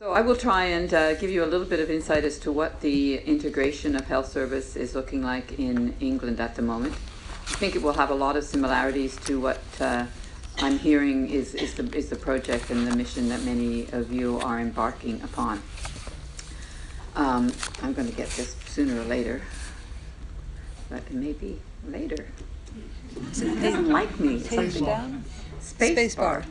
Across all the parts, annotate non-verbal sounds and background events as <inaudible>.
So I will try and uh, give you a little bit of insight as to what the integration of health service is looking like in England at the moment. I think it will have a lot of similarities to what uh, I'm hearing is, is, the, is the project and the mission that many of you are embarking upon. Um, I'm going to get this sooner or later, but maybe may be later. It doesn't like me. Space, Space bar. bar.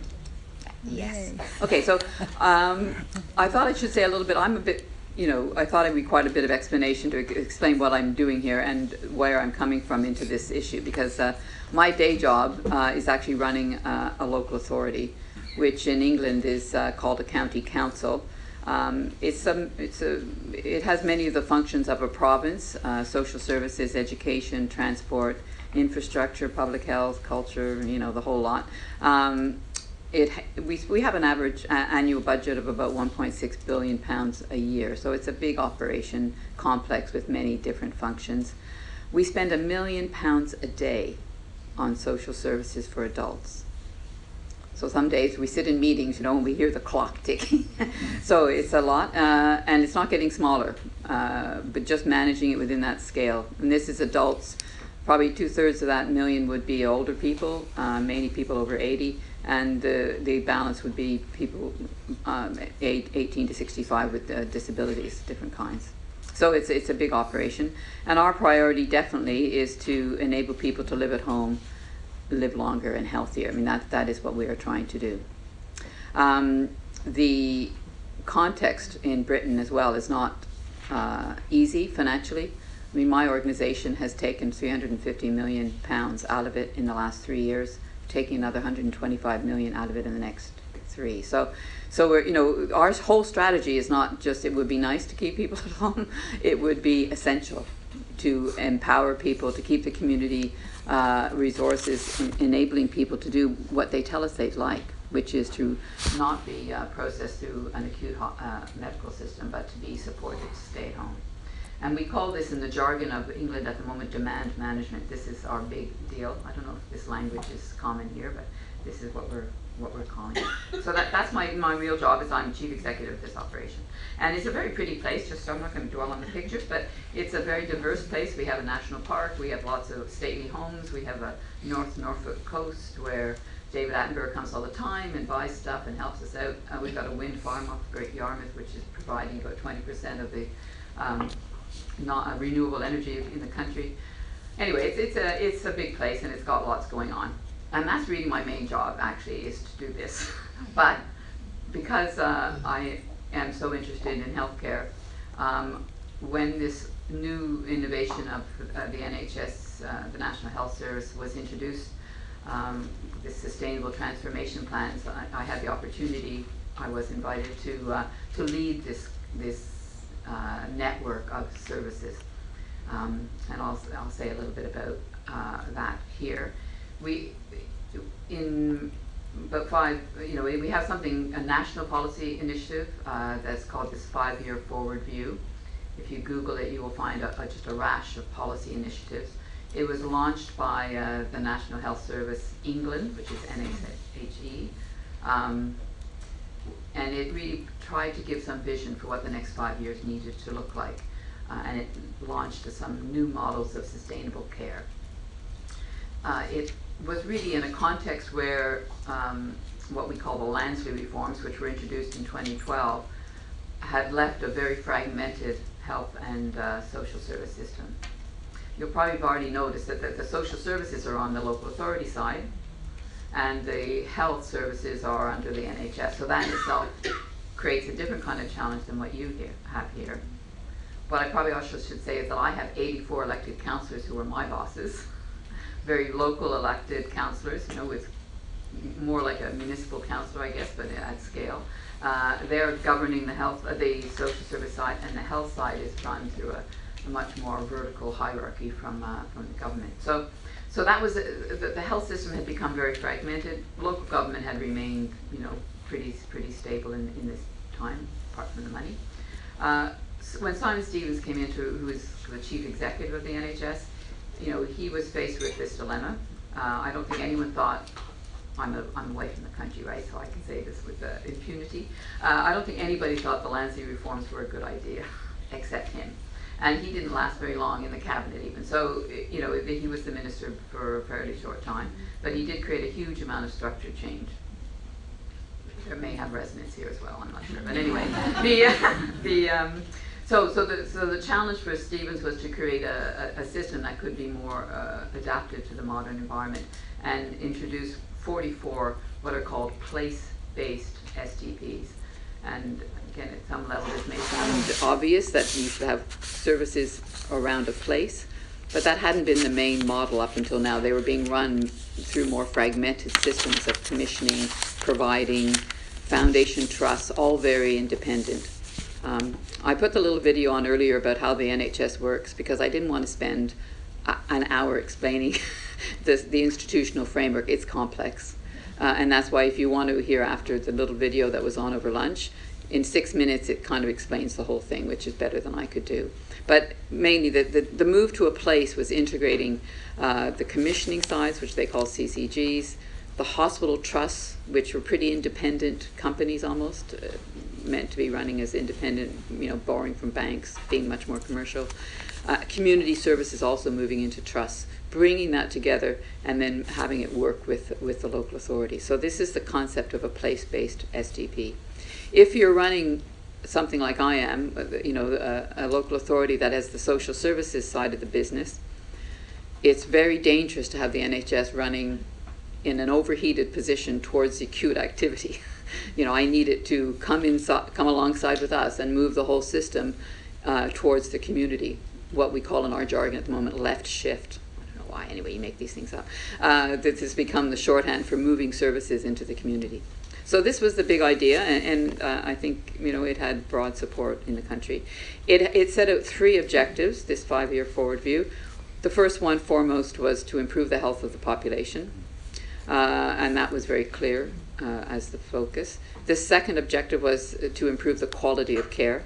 Yes. Okay, so um, I thought I should say a little bit. I'm a bit, you know, I thought it would be quite a bit of explanation to explain what I'm doing here and where I'm coming from into this issue because uh, my day job uh, is actually running uh, a local authority, which in England is uh, called a county council. Um, it's a, it's a, it has many of the functions of a province: uh, social services, education, transport, infrastructure, public health, culture, you know, the whole lot. Um, it we, we have an average uh, annual budget of about 1.6 billion pounds a year. So it's a big operation complex with many different functions. We spend a million pounds a day on social services for adults. So some days we sit in meetings you know and we hear the clock ticking. <laughs> So it's a lot uh, and it's not getting smaller uh, but just managing it within that scale. And this is adults. Probably two-thirds of that million would be older people uh, mainly people over 80 and the, the balance would be people um, eight, 18 to 65 with uh, disabilities, different kinds. So it's, it's a big operation. And our priority definitely is to enable people to live at home, live longer and healthier. I mean, that, that is what we are trying to do. Um, the context in Britain as well is not uh, easy financially. I mean, my organization has taken 350 million pounds out of it in the last three years taking another 125 million out of it in the next three. So, so we're you know our whole strategy is not just it would be nice to keep people <laughs> at home. It would be essential to empower people to keep the community uh, resources in, enabling people to do what they tell us they'd like, which is to not be uh, processed through an acute uh, medical system, but to be supported to stay at home. And we call this in the jargon of England at the moment demand management. This is our big deal. I don't know if this language is common here, but this is what we're what we're calling it. So that, that's my, my real job is I'm chief executive of this operation. And it's a very pretty place, just I'm not going to dwell on the pictures, but it's a very diverse place. We have a national park, we have lots of stately homes, we have a North Norfolk coast where David Attenborough comes all the time and buys stuff and helps us out. Uh, we've got a wind farm off Great Yarmouth, which is providing about 20% of the um, not renewable energy in the country. Anyway, it's, it's a it's a big place and it's got lots going on, and that's really my main job actually is to do this. <laughs> but because uh, I am so interested in healthcare, um, when this new innovation of uh, the NHS, uh, the National Health Service, was introduced, um, the sustainable transformation plans, I, I, had the opportunity. I was invited to uh, to lead this this uh, network of services. Um, and I'll, I'll say a little bit about uh, that here. We, in about five, you know, we have something, a national policy initiative uh, that's called this five-year forward view. If you Google it, you will find a, a, just a rash of policy initiatives. It was launched by uh, the National Health Service England, which is NHSE. Um, and it really tried to give some vision for what the next five years needed to look like. Uh, and it launched some new models of sustainable care. Uh, it was really in a context where um, what we call the Lansley reforms, which were introduced in 2012, had left a very fragmented health and uh, social service system. You'll probably have already noticed that the, the social services are on the local authority side, and the health services are under the NHS. So that in itself creates a different kind of challenge than what you here, have here. What I probably also should say is that I have 84 elected councillors who are my bosses, <laughs> very local elected councillors, you know, with more like a municipal councillor, I guess, but at scale. Uh, they're governing the health, uh, the social service side, and the health side is run through a, a much more vertical hierarchy from uh, from the government. So so that was, the, the health system had become very fragmented. Local government had remained, you know, pretty, pretty stable in, in this time, apart from the money. Uh, so when Simon Stevens came into, who was the chief executive of the NHS, you know, he was faced with this dilemma. Uh, I don't think anyone thought I'm, a, I'm away from the country, right, so I can say this with uh, impunity. Uh, I don't think anybody thought the Lansley reforms were a good idea, <laughs> except him. And he didn't last very long in the cabinet even. So, you know, he was the minister for a fairly short time, but he did create a huge amount of structure change. There may have resonance here as well, I'm not sure. But anyway, the, <laughs> the, um, so, so, the, so the challenge for Stevens was to create a, a, a system that could be more uh, adapted to the modern environment and introduce 44 what are called place-based STPs. And again, at some level, this may sound obvious that you should have services around a place, but that hadn't been the main model up until now. They were being run through more fragmented systems of commissioning, providing, foundation trusts, all very independent. Um, I put the little video on earlier about how the NHS works because I didn't want to spend a, an hour explaining <laughs> the, the institutional framework. It's complex. Uh, and that's why if you want to hear after the little video that was on over lunch, in six minutes it kind of explains the whole thing, which is better than I could do. But mainly the, the, the move to a place was integrating uh, the commissioning sides, which they call CCGs, the hospital trusts, which were pretty independent companies almost, uh, meant to be running as independent, you know, borrowing from banks, being much more commercial. Uh, community services also moving into trusts, bringing that together and then having it work with, with the local authority. So this is the concept of a place-based STP. If you're running something like I am, you know, a, a local authority that has the social services side of the business, it's very dangerous to have the NHS running in an overheated position towards acute activity. <laughs> you know, I need it to come inside, come alongside with us and move the whole system uh, towards the community. What we call in our jargon at the moment, left shift. I don't know why. Anyway, you make these things up. Uh, this has become the shorthand for moving services into the community. So this was the big idea, and, and uh, I think you know it had broad support in the country. It it set out three objectives. This five-year forward view. The first one, foremost, was to improve the health of the population, uh, and that was very clear uh, as the focus. The second objective was to improve the quality of care,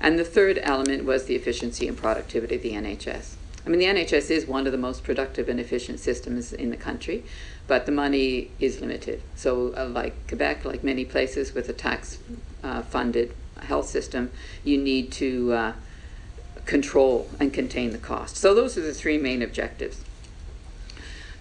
and the third element was the efficiency and productivity of the NHS. I mean, the NHS is one of the most productive and efficient systems in the country, but the money is limited. So, uh, like Quebec, like many places with a tax uh, funded health system, you need to uh, control and contain the cost. So, those are the three main objectives.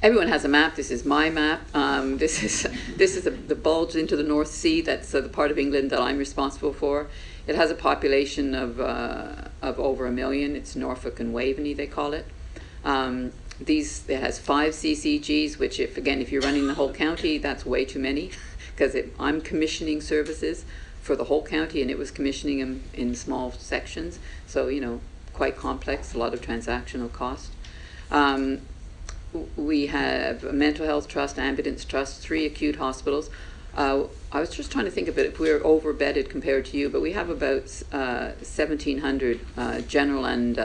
Everyone has a map. This is my map. Um, <laughs> this is this is the, the bulge into the North Sea. That's uh, the part of England that I'm responsible for. It has a population of uh, of over a million. It's Norfolk and Waveney, they call it. Um, these it has five CCGs, which if again if you're running the whole county, that's way too many, because I'm commissioning services for the whole county, and it was commissioning them in small sections. So you know, quite complex, a lot of transactional cost. Um, we have a mental health trust, ambulance trust, three acute hospitals. Uh, I was just trying to think it if we're overbedded compared to you, but we have about uh, 1,700 uh, general and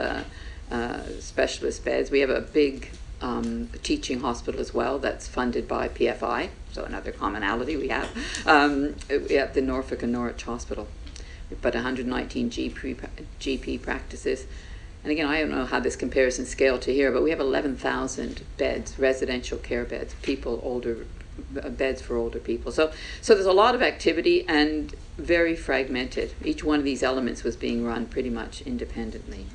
uh, specialist beds. We have a big um, teaching hospital as well that's funded by PFI, so another commonality we have um, at the Norfolk and Norwich Hospital. We've got 119 GP, GP practices. And again, I don't know how this compares in scale to here, but we have 11,000 beds, residential care beds, people older, uh, beds for older people. So, so there's a lot of activity and very fragmented. Each one of these elements was being run pretty much independently.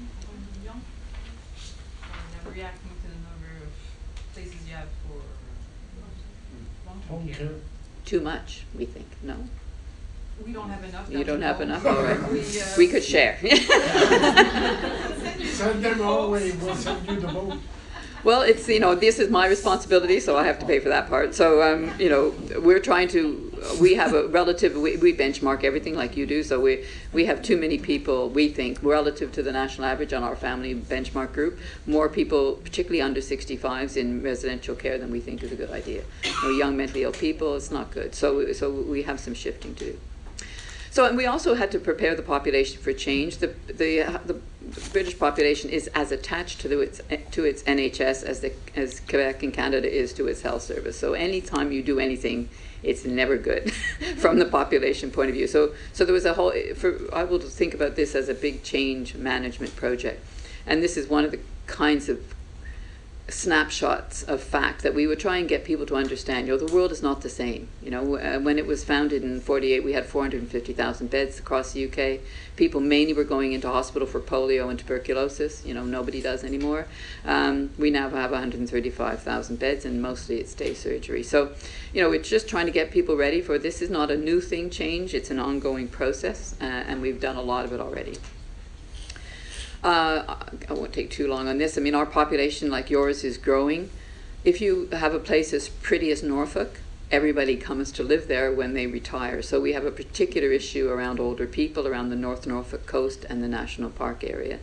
reacting to the number of places you have for long-term Home care. care. Too much, we think. No, We don't have enough. you don't have enough. All right, We, uh, we could share. <laughs> Send them our way, we'll send you the boat. Well, it's, you know, this is my responsibility, so I have to pay for that part. So, um, you know, we're trying to, we have a <laughs> relative, we, we benchmark everything like you do, so we, we have too many people, we think, relative to the national average on our family benchmark group, more people, particularly under 65s in residential care than we think is a good idea. You know, young mentally ill people, it's not good. So, so we have some shifting to do. So, and we also had to prepare the population for change. The, the, uh, the British population is as attached to, the, its, to its NHS as, the, as Quebec and Canada is to its health service. So, anytime you do anything, it's never good <laughs> from the population point of view. So, so there was a whole, for, I will think about this as a big change management project. And this is one of the kinds of snapshots of fact that we would try and get people to understand. You know, the world is not the same. You know, uh, when it was founded in '48, we had 450,000 beds across the UK. People mainly were going into hospital for polio and tuberculosis. You know, nobody does anymore. Um, we now have 135,000 beds, and mostly it's day surgery. So, you know, it's just trying to get people ready for this. Is not a new thing. Change. It's an ongoing process, uh, and we've done a lot of it already. Uh, I won't take too long on this. I mean, our population, like yours, is growing. If you have a place as pretty as Norfolk, everybody comes to live there when they retire. So we have a particular issue around older people around the North Norfolk coast and the national park area.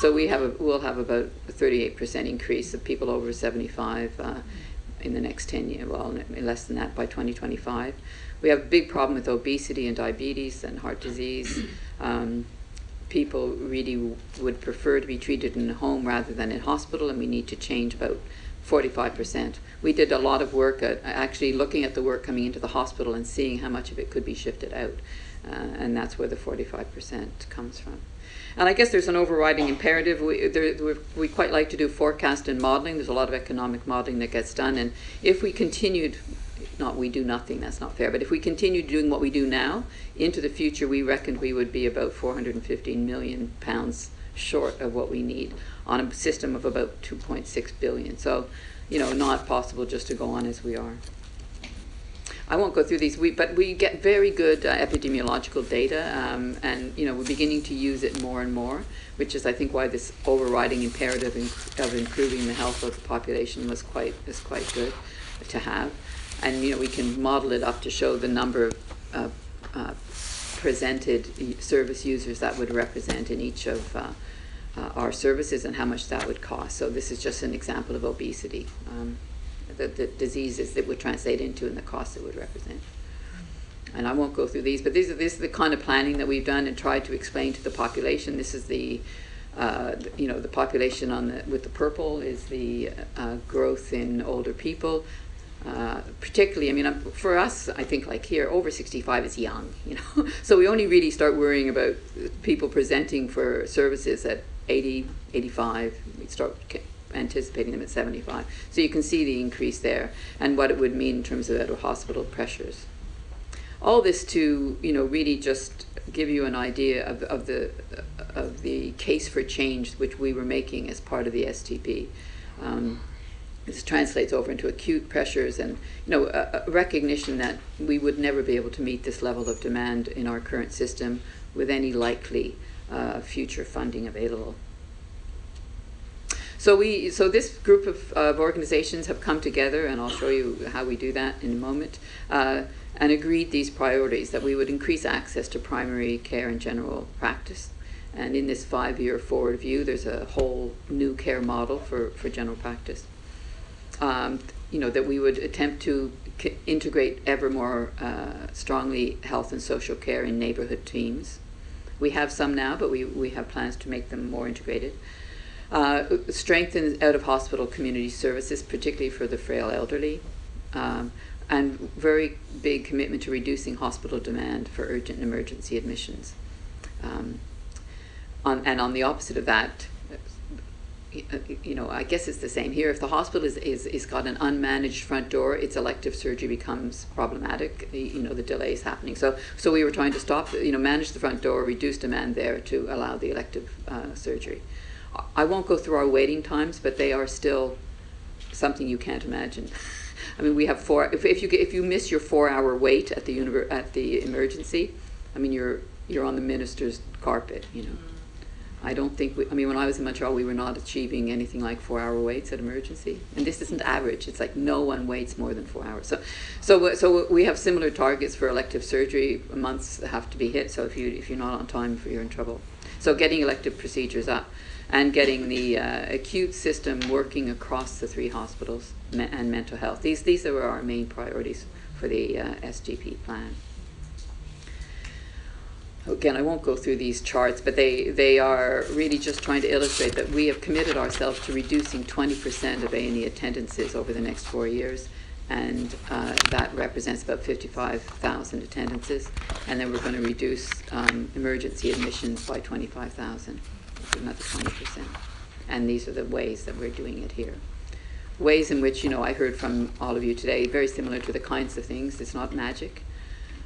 So we have a, we'll have about a 38% increase of people over 75 uh, in the next 10 years. Well, less than that by 2025. We have a big problem with obesity and diabetes and heart disease. Um, people really would prefer to be treated in a home rather than in hospital, and we need to change about 45%. We did a lot of work at actually looking at the work coming into the hospital and seeing how much of it could be shifted out, uh, and that's where the 45% comes from. And I guess there's an overriding imperative. We, there, we quite like to do forecast and modeling. There's a lot of economic modeling that gets done, and if we continued not we do nothing, that's not fair. But if we continue doing what we do now into the future, we reckoned we would be about 415 million pounds short of what we need on a system of about 2.6 billion. So, you know, not possible just to go on as we are. I won't go through these, we, but we get very good uh, epidemiological data, um, and you know we're beginning to use it more and more, which is I think why this overriding imperative of improving the health of the population was quite is quite good to have and you know we can model it up to show the number of uh, uh, presented service users that would represent in each of uh, uh, our services and how much that would cost. So this is just an example of obesity, um, the, the diseases that would translate into and the costs it would represent. And I won't go through these, but these are, this is the kind of planning that we've done and tried to explain to the population. This is the uh, you know, the population on the with the purple is the uh, growth in older people. Uh, particularly, I mean, um, for us, I think like here, over 65 is young, <laughs> you know. so we only really start worrying about people presenting for services at 80, 85. We start anticipating them at 75. So you can see the increase there and what it would mean in terms of hospital pressures. All this to, you know, really just give you an idea of, of the of the case for change which we were making as part of the STP. Um, this translates over into acute pressures and you know a, a, recognition that we would never be able to meet this level of demand in our current system with any likely uh, future funding available. So we so this group of, of organizations have come together, and I'll show you how we do that in a moment, uh, and agreed these priorities that we would increase access to primary care and general practice. And in this five-year forward view, there's a whole new care model for, for general practice um, you know, that we would attempt to integrate ever more uh, strongly health and social care in neighborhood teams. We have some now, but we, we have plans to make them more integrated. Uh, strengthen out of hospital community services, particularly for the frail elderly. Um, and very big commitment to reducing hospital demand for urgent and emergency admissions. Um, on, and on the opposite of that, you know, I guess it's the same here. If the hospital is, is, is got an unmanaged front door, its elective surgery becomes problematic. You know, the delay is happening. So, so we were trying to stop, you know, manage the front door, reduce demand there to allow the elective uh, surgery. I won't go through our waiting times, but they are still something you can't imagine. <laughs> I mean, we have four. If, if you if you miss your four-hour wait at the univer- at the emergency, I mean, you're you're on the minister's carpet. You know. I don't think we, I mean, when I was in Montreal, we were not achieving anything like four hour waits at emergency. And this isn't average. It's like no one waits more than four hours. So, so, so we have similar targets for elective surgery. Months have to be hit. So if, you, if you're not on time, you're in trouble. So getting elective procedures up and getting the uh, acute system working across the three hospitals me- and mental health. These, these are our main priorities for the uh, STP plan again, I won't go through these charts, but they, they are really just trying to illustrate that we have committed ourselves to reducing 20% of A&E attendances over the next four years, and uh, that represents about 55,000 attendances. And then we're going to reduce um, emergency admissions by 25,000, another 20%. And these are the ways that we're doing it here. ways in which, you know, I heard from all of you today, very similar to the kinds of things. It's not magic.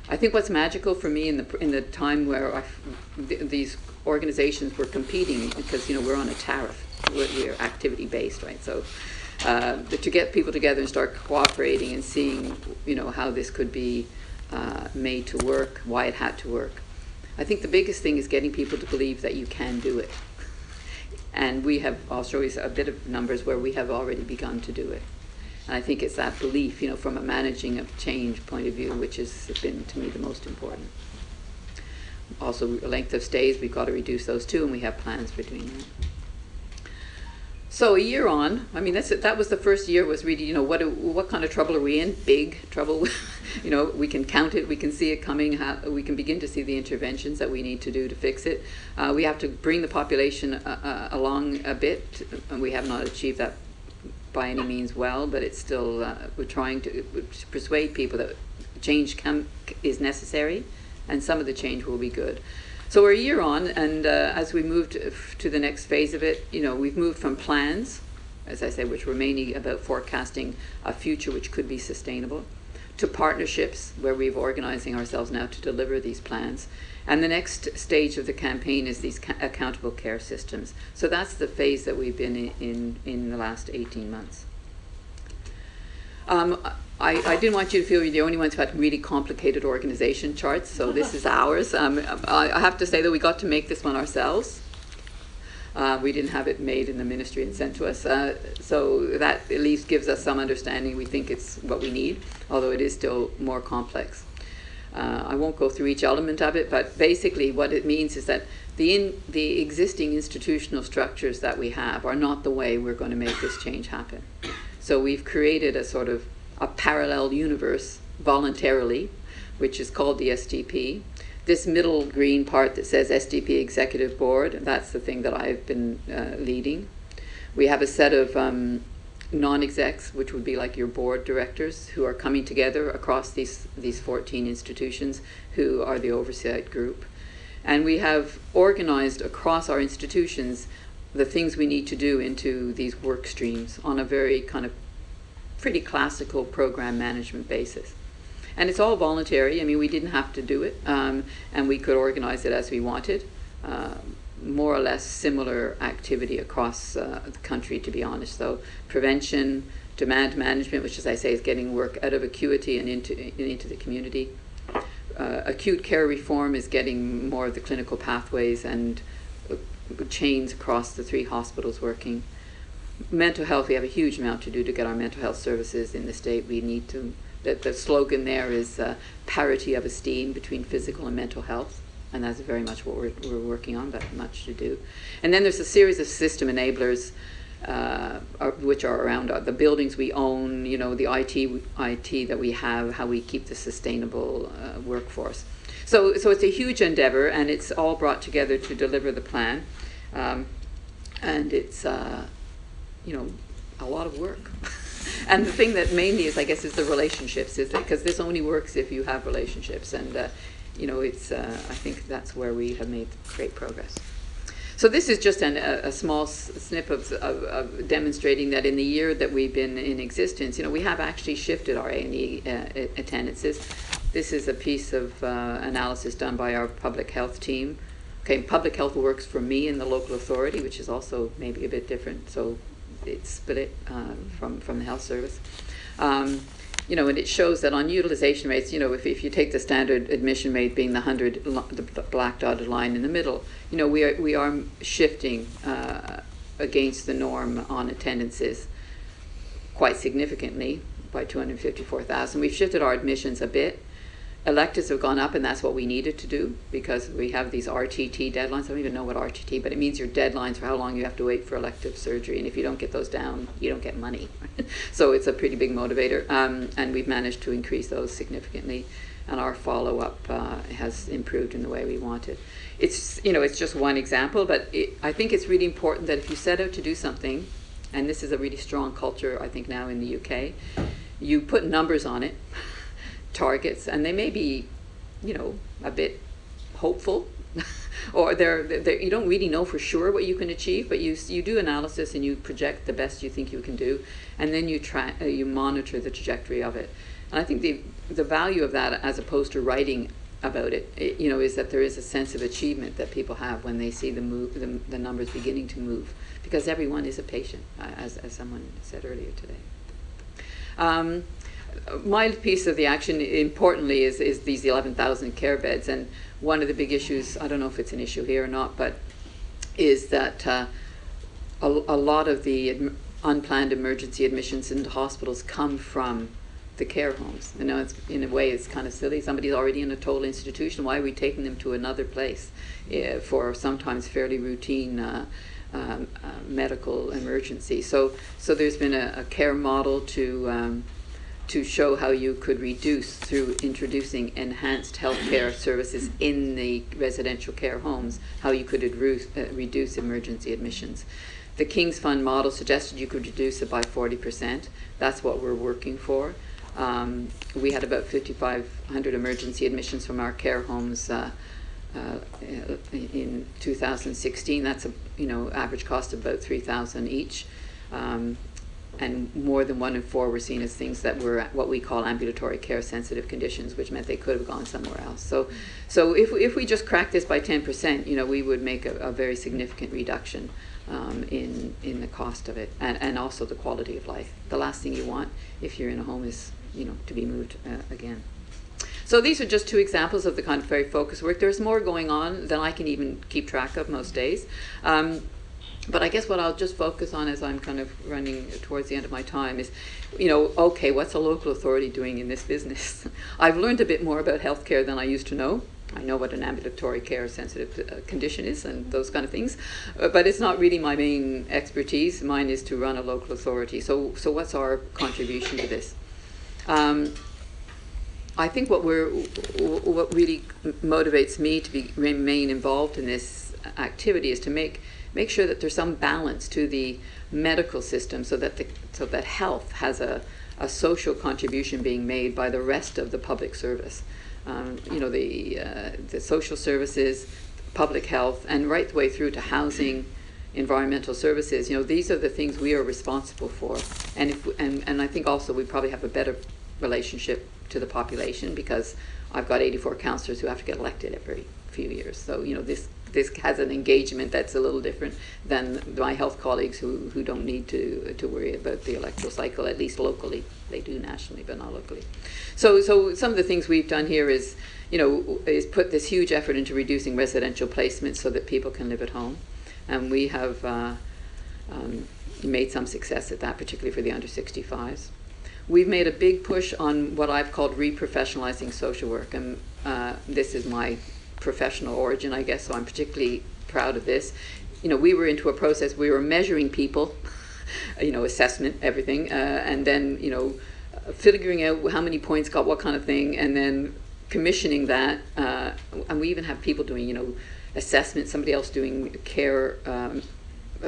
I think what's magical for me in the in the time where I th these organizations were competing because you know we're on a tariff, we're, we're activity based, right? So uh, to get people together and start cooperating and seeing you know how this could be uh, made to work, why it had to work. I think the biggest thing is getting people to believe that you can do it. And we have, you a bit of numbers where we have already begun to do it. And I think it's that belief, you know, from a managing of change point of view, which has been to me the most important. Also, length of stays, we've got to reduce those too, and we have plans for doing that. So a year on, I mean, that's that was the first year was really, you know, what what kind of trouble are we in? Big trouble. <laughs> you know, we can count it, we can see it coming, how, we can begin to see the interventions that we need to do to fix it. Uh, we have to bring the population uh, uh, along a bit, and we have not achieved that by any means well, but it's still, uh, we're trying to, persuade people that change can, is necessary, and some of the change will be good. So we're a year on, and uh, as we moved to the next phase of it, you know, we've moved from plans, as I say, which were mainly about forecasting a future which could be sustainable, to partnerships where we're organizing ourselves now to deliver these plans. And the next stage of the campaign is these accountable care systems. So that's the phase that we've been in in, in the last 18 months. Um, I, I, didn't want you to feel you're the only ones who had really complicated organization charts, so this is <laughs> ours. Um, I, I, have to say that we got to make this one ourselves. Uh, we didn't have it made in the ministry and sent to us. Uh, so that at least gives us some understanding. We think it's what we need, although it is still more complex. Uh, I won't go through each element of it, but basically what it means is that the, in, the existing institutional structures that we have are not the way we're going to make this change happen. So we've created a sort of a parallel universe voluntarily, which is called the STP. this middle green part that says STP Executive Board, that's the thing that I've been uh, leading. We have a set of um, non-execs, which would be like your board directors, who are coming together across these, these 14 institutions, who are the oversight group. And we have organized across our institutions the things we need to do into these work streams on a very kind of pretty classical program management basis. And it's all voluntary. I mean, we didn't have to do it, um, and we could organize it as we wanted. Uh, more or less similar activity across uh, the country, to be honest, though. Prevention, demand management, which, as I say, is getting work out of acuity and into, into the community. Uh, acute care reform is getting more of the clinical pathways and uh, chains across the three hospitals working. Mental health, we have a huge amount to do to get our mental health services in the state. We need to the, the slogan there is uh, parity of esteem between physical and mental health. And that's very much what we're, we're working on, but much to do. And then there's a series of system enablers uh, are, which are around uh, the buildings we own, you know, the IT, IT that we have, how we keep the sustainable uh, workforce. So, so it's a huge endeavor, and it's all brought together to deliver the plan. Um, and it's, uh, you know, a lot of work. <laughs> and the thing that mainly is, I guess, is the relationships, is because this only works if you have relationships, and uh, you know, it's. Uh, I think that's where we have made great progress. So this is just an, a, a, small snip of, of, of, demonstrating that in the year that we've been in existence, you know, we have actually shifted our A&E uh, attendances. This is a piece of uh, analysis done by our public health team. Okay, public health works for me in the local authority, which is also maybe a bit different. So it's split uh, from, from the health service. Um, you know, and it shows that on utilization rates, you know, if, if you take the standard admission rate being the 100, the black dotted line in the middle, you know, we are, we are shifting uh, against the norm on attendances quite significantly by 254,000. We've shifted our admissions a bit, electives have gone up, and that's what we needed to do because we have these RTT deadlines. I don't even know what RTT, but it means your deadlines for how long you have to wait for elective surgery. And if you don't get those down, you don't get money. <laughs> so it's a pretty big motivator. Um, and we've managed to increase those significantly, and our follow up uh, has improved in the way we wanted. It's you know it's just one example, but it, I think it's really important that if you set out to do something, and this is a really strong culture I think now in the UK, you put numbers on it <laughs> targets, and they may be, you know, a bit hopeful, <laughs> or they're, they're, you don't really know for sure what you can achieve, but you, you do analysis and you project the best you think you can do, and then you try, uh, you monitor the trajectory of it. And I think the, the value of that, as opposed to writing about it, i you know, is that there is a sense of achievement that people have when they see the move, the, the numbers beginning to move, because everyone is a patient, uh, as, as someone said earlier today. Um, my piece of the action, importantly, is, is these 11,000 care beds. And one of the big issues, I don't know if it's an issue here or not, but is that uh, a, a lot of the unplanned emergency admissions into hospitals come from the care homes. You know, it's, in a way, it's kind of silly. Somebody's already in a total institution. Why are we taking them to another place uh, for sometimes fairly routine uh, um, uh, medical emergency? So, so there's been a, a care model to um, to show how you could reduce through introducing enhanced healthcare services in the residential care homes, how you could adru- uh, reduce emergency admissions. The King's Fund model suggested you could reduce it by 40%. That's what we're working for. Um, we had about 5,500 emergency admissions from our care homes uh, uh, in 2016. That's a you know average cost of about 3,000 each. Um, and more than one in four were seen as things that were what we call ambulatory care sensitive conditions, which meant they could have gone somewhere else. So, so if, if we just crack this by 10%, you know, we would make a, a very significant reduction um, in, in the cost of it and, and also the quality of life. The last thing you want if you're in a home is, you know, to be moved uh, again. So these are just two examples of the kind of very focused work. There's more going on than I can even keep track of most days. Um, but I guess what I'll just focus on as I'm kind of running towards the end of my time is, you know, okay, what's a local authority doing in this business? <laughs> I've learned a bit more about healthcare than I used to know. I know what an ambulatory care sensitive uh, condition is and those kind of things, uh, but it's not really my main expertise. Mine is to run a local authority. So, so what's our contribution to this? Um, I think what we're, what really motivates me to be, remain involved in this activity is to make make sure that there's some balance to the medical system so that the, so that health has a, a social contribution being made by the rest of the public service. Um, you know, the, uh, the social services, public health, and right the way through to housing, environmental services. You know, these are the things we are responsible for. And, if, and, and I think also we probably have a better relationship to the population because I've got 84 councillors who have to get elected every few years. So, you know, this this has an engagement that's a little different than my health colleagues who, who don't need to to worry about the electoral cycle, at least locally. They do nationally, but not locally. So so some of the things we've done here is, you know, is put this huge effort into reducing residential placements so that people can live at home. And we have uh, um, made some success at that, particularly for the under 65s. We've made a big push on what I've called reprofessionalizing social work, and uh, this is my professional origin, I guess, so I'm particularly proud of this. You know, we were into a process, we were measuring people, <laughs> you know, assessment, everything, uh, and then, you know, figuring out how many points got what kind of thing, and then commissioning that. Uh, and we even have people doing, you know, assessment, somebody else doing care um,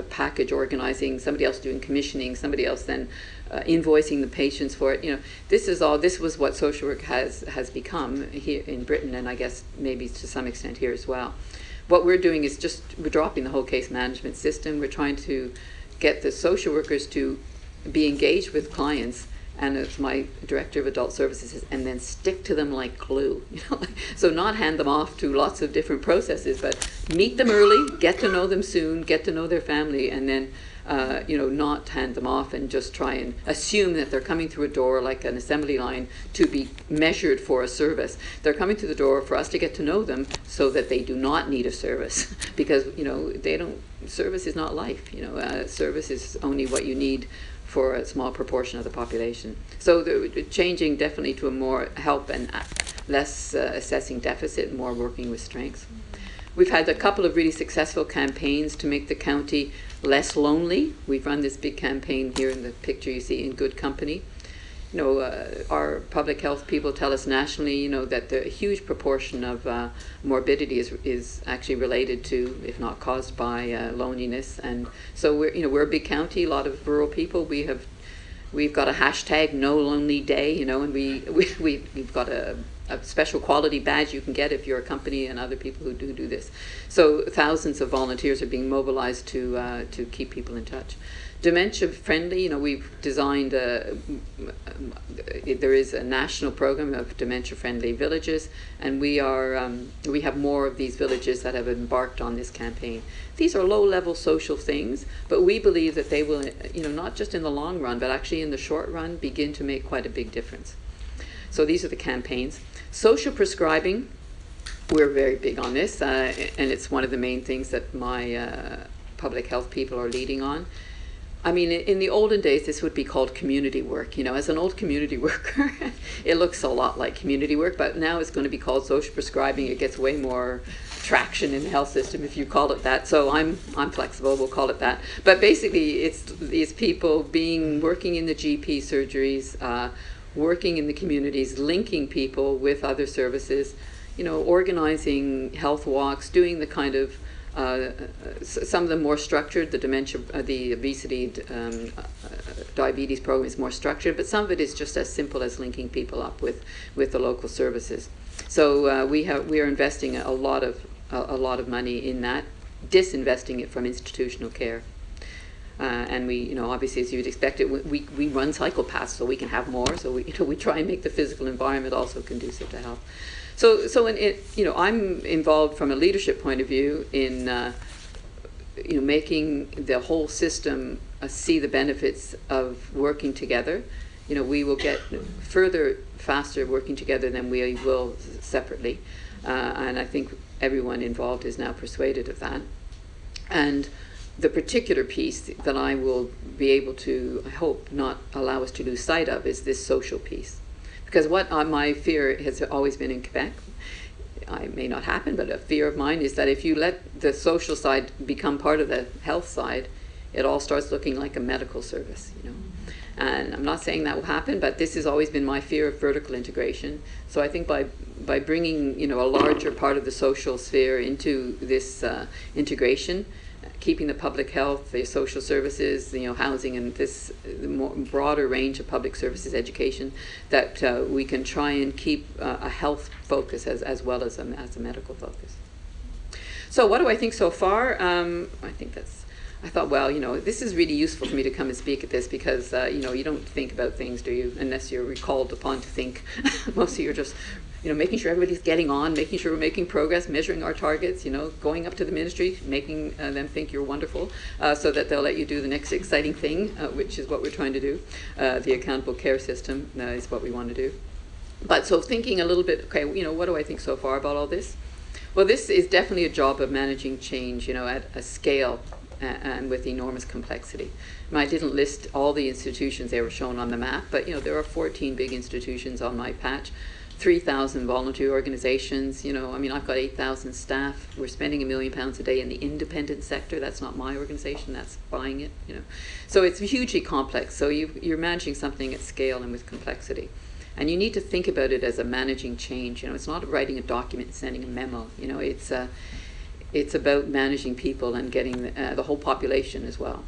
package organizing, somebody else doing commissioning, somebody else then uh, invoicing the patients for it. You know, this is all. This was what social work has has become here in Britain, and I guess maybe to some extent here as well. What we're doing is just we're dropping the whole case management system. We're trying to get the social workers to be engaged with clients and as my director of adult services and then stick to them like glue. <laughs> You know, so not hand them off to lots of different processes, but meet them early, get to know them soon, get to know their family, and then uh, you know not hand them off and just try and assume that they're coming through a door like an assembly line to be measured for a service. They're coming through the door for us to get to know them so that they do not need a service <laughs> because you know they don't. Service is not life. You know, uh, service is only what you need for a small proportion of the population. So the, changing definitely to a more help and less uh, assessing deficit, more working with strengths. We've had a couple of really successful campaigns to make the county less lonely. We've run this big campaign here in the picture you see in good company. You know, uh, our public health people tell us nationally, you know, that the huge proportion of uh, morbidity is is actually related to, if not caused by, uh, loneliness. And so we're, you know, we're a big county, a lot of rural people. We have We've got a hashtag No Lonely Day, you know, and we, <laughs> we, we, we've got a, a special quality badge you can get if you're a company and other people who do do this. So thousands of volunteers are being mobilized to, uh, to keep people in touch. Dementia friendly, you know, we've designed a, there is a national program of dementia friendly villages, and we are, um, we have more of these villages that have embarked on this campaign. These are low level social things, but we believe that they will, you know, not just in the long run, but actually in the short run, begin to make quite a big difference. So these are the campaigns. Social prescribing, we're very big on this, uh, and it's one of the main things that my uh, public health people are leading on. I mean, in the olden days, this would be called community work. You know, as an old community <laughs> worker, it looks a lot like community work, but now it's going to be called social prescribing. It gets way more traction in the health system if you call it that. So I'm I'm flexible. We'll call it that. But basically, it's these people being working in the GP surgeries, uh, working in the communities, linking people with other services. You know, organizing health walks, doing the kind of uh, some of them more structured. The dementia, uh, the obesity, um, uh, diabetes program is more structured, but some of it is just as simple as linking people up with, with the local services. So uh, we have we are investing a lot of a, a lot of money in that, disinvesting it from institutional care. Uh, and we, you know, obviously, as you'd expect it, we, we, run cyclopaths so we can have more. So we, <laughs> you know, we try and make the physical environment also conducive to health. So, so in it, you know, I'm involved from a leadership point of view in, uh, you know, making the whole system uh, see the benefits of working together. You know, we will get further faster working together than we will separately, uh, and I think everyone involved is now persuaded of that. And the particular piece that I will be able to, I hope, not allow us to lose sight of is this social piece. Because what uh, my fear has always been in Quebec, it may not happen, but a fear of mine is that if you let the social side become part of the health side, it all starts looking like a medical service, you know. And I'm not saying that will happen, but this has always been my fear of vertical integration. So I think by by bringing you know a larger part of the social sphere into this uh, integration, keeping the public health, the social services, you know, housing, and this more broader range of public services, education, that uh, we can try and keep uh, a health focus as, as well as a, as a medical focus. So what do I think so far? Um, I think that's. I thought, well, you know, this is really useful for me to come and speak at this because, uh, you know, you don't think about things, do you? Unless you're recalled upon to think. <laughs> Mostly you're just, you know, making sure everybody's getting on, making sure we're making progress, measuring our targets, you know, going up to the ministry, making uh, them think you're wonderful uh, so that they'll let you do the next exciting thing, uh, which is what we're trying to do. Uh, the accountable care system uh, is what we want to do. But so thinking a little bit, okay, you know, what do I think so far about all this? Well, this is definitely a job of managing change, you know, at a scale and with enormous complexity. I didn't list all the institutions they were shown on the map, but you know there are 14 big institutions on my patch, 3,000 volunteer organizations. You know, I mean, I've got 8,000 staff. We're spending a million pounds a day in the independent sector. That's not my organization. That's buying it. You know, so it's hugely complex. So you, you're managing something at scale and with complexity. And you need to think about it as a managing change. You know, it's not writing a document, and sending a memo. You know, it's uh, it's about managing people and getting the, uh, the whole population as well.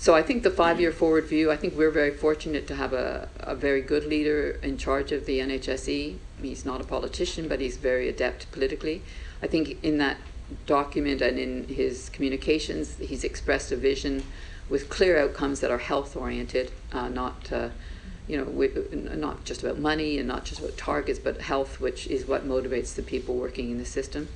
So I think the five-year forward view. I think we're very fortunate to have a, a very good leader in charge of the NHSE. He's not a politician, but he's very adept politically. I think in that document and in his communications, he's expressed a vision with clear outcomes that are health-oriented, uh, not. Uh, you know, we, not just about money and not just about targets, but health, which is what motivates the people working in the system.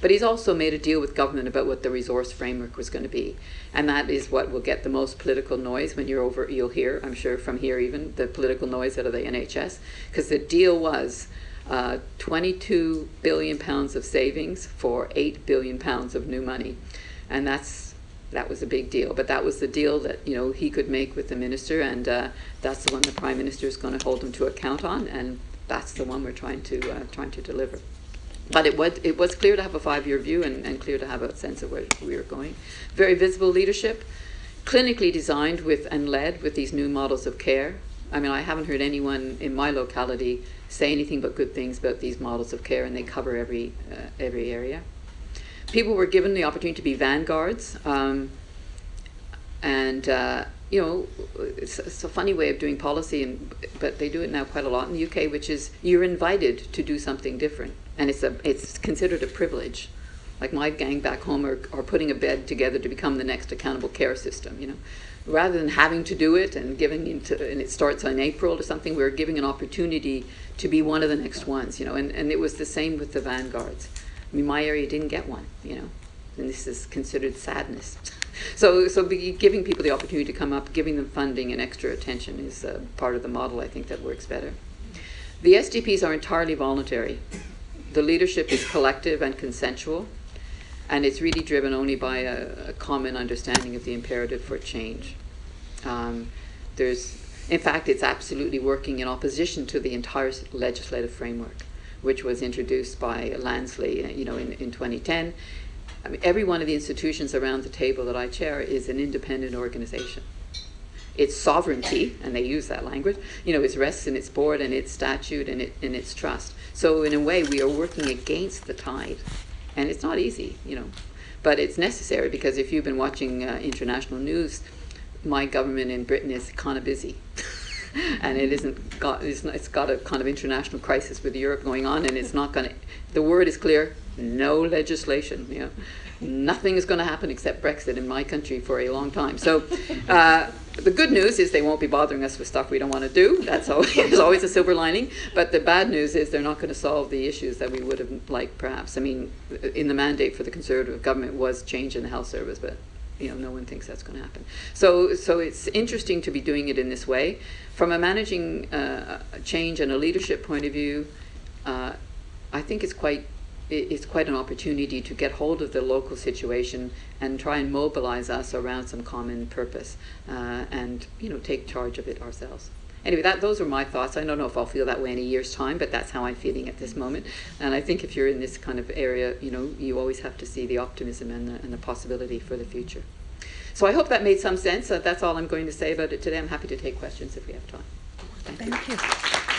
But he's also made a deal with government about what the resource framework was going to be. And that is what will get the most political noise when you're over, you'll hear, I'm sure from here even, the political noise out of the NHS. Because the deal was uh, 22 billion pounds of savings for 8 billion pounds of new money. And that's that was a big deal. But that was the deal that you know he could make with the minister, and uh, that's the one the prime minister is going to hold him to account on, and that's the one we're trying to uh, trying to deliver. But it was it was clear to have a five-year view and, and clear to have a sense of where we were going. Very visible leadership, clinically designed with and led with these new models of care. I mean, I haven't heard anyone in my locality say anything but good things about these models of care, and they cover every uh, every area people were given the opportunity to be vanguards, um, and uh, you know, it's, it's a funny way of doing policy, and but they do it now quite a lot in the UK, which is you're invited to do something different, and it's a it's considered a privilege. Like my gang back home are, are putting a bed together to become the next accountable care system. You know, rather than having to do it and giving into and it starts in April or something, we're giving an opportunity to be one of the next ones. You know, and, and it was the same with the vanguards. I mean, my area didn't get one. You know, and this is considered sadness. <laughs> So, so giving people the opportunity to come up, giving them funding and extra attention is uh, part of the model I think that works better. The STPs are entirely voluntary. The leadership is collective and consensual, and it's really driven only by a, a common understanding of the imperative for change. Um, there's, in fact, it's absolutely working in opposition to the entire legislative framework, which was introduced by Lansley, uh, you know, in, in 2010. I mean, every one of the institutions around the table that I chair is an independent organization. Its sovereignty, and they use that language, you know, it rests in its board and its statute and, it, and its trust. So in a way, we are working against the tide, and it's not easy, you know, but it's necessary because if you've been watching uh, international news, my government in Britain is kind of busy. <laughs> <laughs> and it isn't got it's, not, it's got a kind of international crisis with Europe going on and it's not going to the word is clear no legislation you know. Nothing is going to happen except Brexit in my country for a long time. So uh, the good news is they won't be bothering us with stuff we don't want to do. That's always, <laughs> there's always a silver lining. But the bad news is they're not going to solve the issues that we would have liked perhaps. I mean in the mandate for the conservative government was change in the health service but you know, no one thinks that's going to happen. So, so it's interesting to be doing it in this way. From a managing uh, change and a leadership point of view, uh, I think it's quite it's quite an opportunity to get hold of the local situation and try and mobilize us around some common purpose, uh, and you know, take charge of it ourselves. Anyway, that those are my thoughts. I don't know if I'll feel that way in a year's time, but that's how I'm feeling at this moment. And I think if you're in this kind of area, you know, you always have to see the optimism and the, and the possibility for the future. So I hope that made some sense. Uh, that's all I'm going to say about it today. I'm happy to take questions if we have time. Thank you. Thank you.